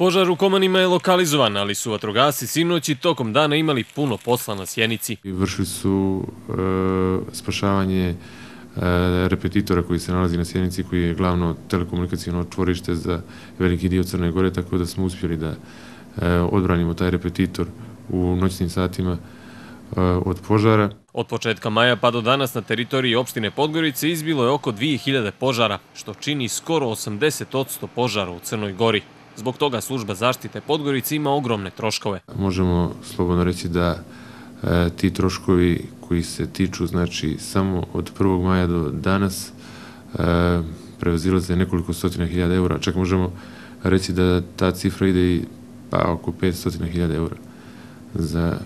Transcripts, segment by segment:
Požar u Komanima je lokalizovan, ali su vatrogasi sinoći tokom dana imali puno posla na Sjenici. Vršili su e, spašavanje e, repetitora koji se nalazi na Sjenici, koji je glavno telekomunikacijno čvorište za veliki dio Crne Gore, tako da smo uspjeli da e, odbranimo taj repetitor u noćnim satima e, od požara. Od početka maja pa do danas na teritoriji opštine Podgorice izbilo je oko 2000 požara, što čini skoro 80% požara u Crnoj Gori. Zbog toga služba zaštite Podgorica ima ogromne troškove. Možemo slobodno reći da e, ti troškovi koji se tiču znači samo od 1. maja do danas e, prevazilaze nekoliko stotina hiljada eura. Čak možemo reći da ta cifra ide i pa oko 500 hiljada eura za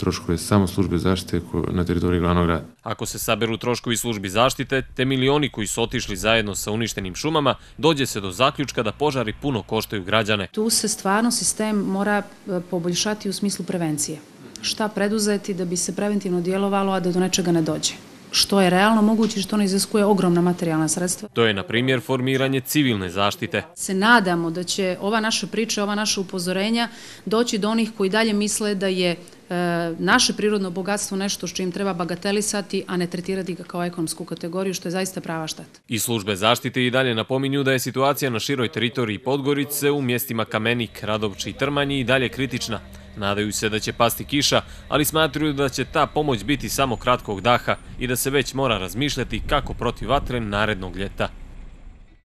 troškove samo službe zaštite na teritoriji glavnog grada. Ako se saberu troškovi službi zaštite, te milioni koji su otišli zajedno sa uništenim šumama, dođe se do zaključka da požari puno koštaju građane. Tu se stvarno sistem mora e, poboljšati u smislu prevencije. Šta preduzeti da bi se preventivno dijelovalo, a da do nečega ne dođe? Što je realno moguće što ne izaskuje ogromna materijalna sredstva. To je, na primjer, formiranje civilne zaštite. Se nadamo da će ova naša priča, ova naša upozorenja doći do onih koji dalje misle da je e, naše prirodno bogatstvo nešto što im treba bagatelisati, a ne tretirati ga kao ekonomsku kategoriju, što je zaista prava štata. I službe zaštite i dalje napominju da je situacija na široj teritoriji Podgorice u mjestima Kamenik, Radovči i Trmanji i dalje kritična. Nadaju se da će pasti kiša, ali smatruju da će ta pomoć biti samo kratkog daha i da se već mora razmišljati kako protiv vatre narednog ljeta.